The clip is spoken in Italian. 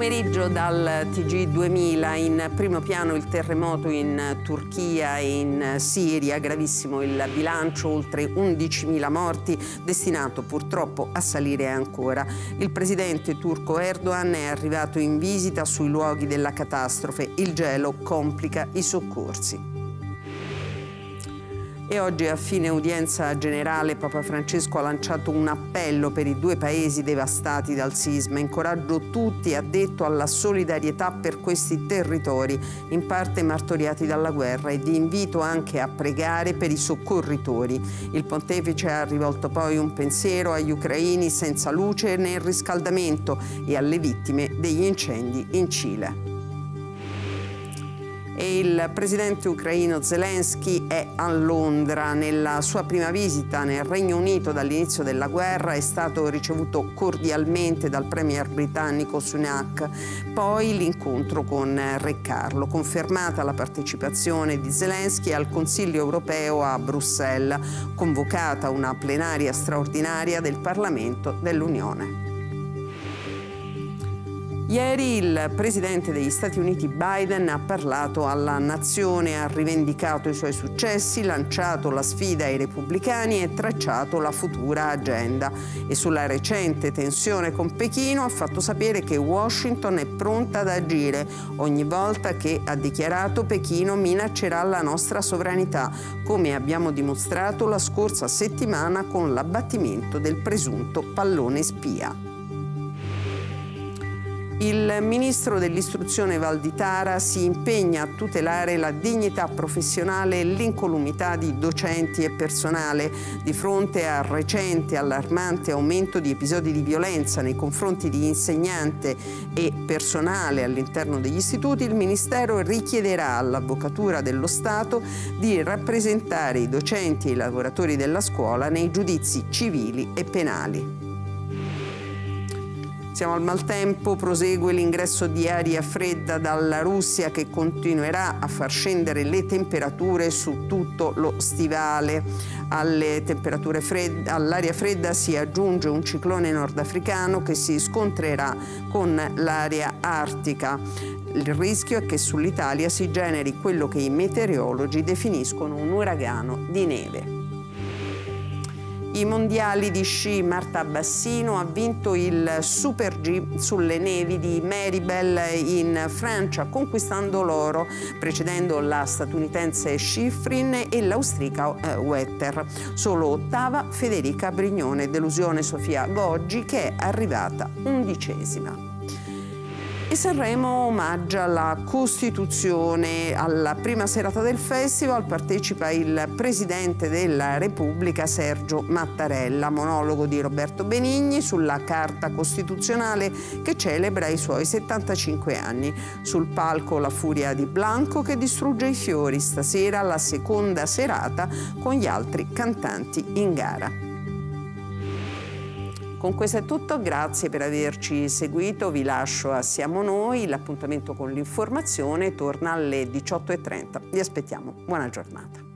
pomeriggio dal TG 2000, in primo piano il terremoto in Turchia e in Siria, gravissimo il bilancio, oltre 11.000 morti, destinato purtroppo a salire ancora. Il presidente turco Erdogan è arrivato in visita sui luoghi della catastrofe, il gelo complica i soccorsi. E oggi a fine udienza generale Papa Francesco ha lanciato un appello per i due paesi devastati dal sisma. Incoraggio tutti, ha detto, alla solidarietà per questi territori, in parte martoriati dalla guerra, e vi invito anche a pregare per i soccorritori. Il pontefice ha rivolto poi un pensiero agli ucraini senza luce né riscaldamento e alle vittime degli incendi in Cile e il presidente ucraino Zelensky è a Londra. Nella sua prima visita nel Regno Unito dall'inizio della guerra è stato ricevuto cordialmente dal premier britannico Sunak. Poi l'incontro con Re Carlo, confermata la partecipazione di Zelensky al Consiglio europeo a Bruxelles, convocata una plenaria straordinaria del Parlamento dell'Unione. Ieri il presidente degli Stati Uniti Biden ha parlato alla nazione, ha rivendicato i suoi successi, lanciato la sfida ai repubblicani e tracciato la futura agenda. E sulla recente tensione con Pechino ha fatto sapere che Washington è pronta ad agire ogni volta che, ha dichiarato, Pechino minaccerà la nostra sovranità, come abbiamo dimostrato la scorsa settimana con l'abbattimento del presunto pallone spia. Il ministro dell'istruzione Valditara si impegna a tutelare la dignità professionale e l'incolumità di docenti e personale di fronte al recente allarmante aumento di episodi di violenza nei confronti di insegnante e personale all'interno degli istituti. Il Ministero richiederà all'Avvocatura dello Stato di rappresentare i docenti e i lavoratori della scuola nei giudizi civili e penali. Siamo al maltempo, prosegue l'ingresso di aria fredda dalla Russia che continuerà a far scendere le temperature su tutto lo stivale. All'aria fredda si aggiunge un ciclone nordafricano che si scontrerà con l'aria artica. Il rischio è che sull'Italia si generi quello che i meteorologi definiscono un uragano di neve. I mondiali di sci Marta Bassino ha vinto il Super G sulle nevi di Maribel in Francia, conquistando l'oro, precedendo la statunitense Schifrin e l'austrica eh, Wetter. Solo ottava Federica Brignone, delusione Sofia Goggi che è arrivata undicesima. E Sanremo omaggia la Costituzione. Alla prima serata del festival partecipa il Presidente della Repubblica Sergio Mattarella, monologo di Roberto Benigni sulla Carta Costituzionale che celebra i suoi 75 anni. Sul palco La Furia di Blanco che distrugge i fiori, stasera la seconda serata con gli altri cantanti in gara. Con questo è tutto, grazie per averci seguito, vi lascio a Siamo Noi, l'appuntamento con l'informazione torna alle 18.30. Vi aspettiamo, buona giornata.